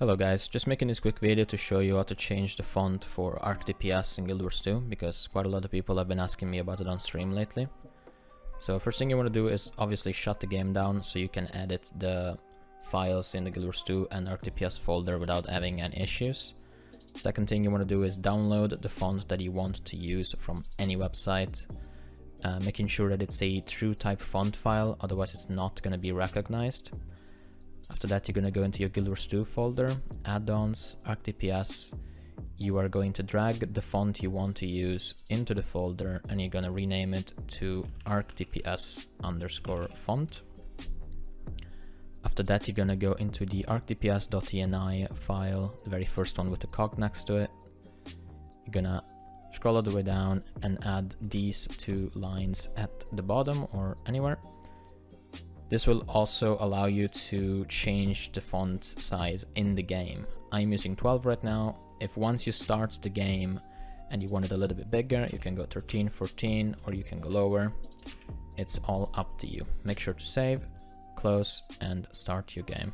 Hello guys, just making this quick video to show you how to change the font for ArcDPS in Guild Wars 2 because quite a lot of people have been asking me about it on stream lately. So first thing you want to do is obviously shut the game down so you can edit the files in the Guild Wars 2 and ArcDPS folder without having any issues. Second thing you want to do is download the font that you want to use from any website, uh, making sure that it's a true type font file, otherwise it's not going to be recognized. After that, you're gonna go into your Guild Wars 2 folder, add-ons, ArcDPS. You are going to drag the font you want to use into the folder and you're gonna rename it to ArcDPS underscore font. After that, you're gonna go into the arcdps.ini file, the very first one with the cog next to it. You're gonna scroll all the way down and add these two lines at the bottom or anywhere. This will also allow you to change the font size in the game. I'm using 12 right now. If once you start the game and you want it a little bit bigger, you can go 13, 14, or you can go lower. It's all up to you. Make sure to save, close, and start your game.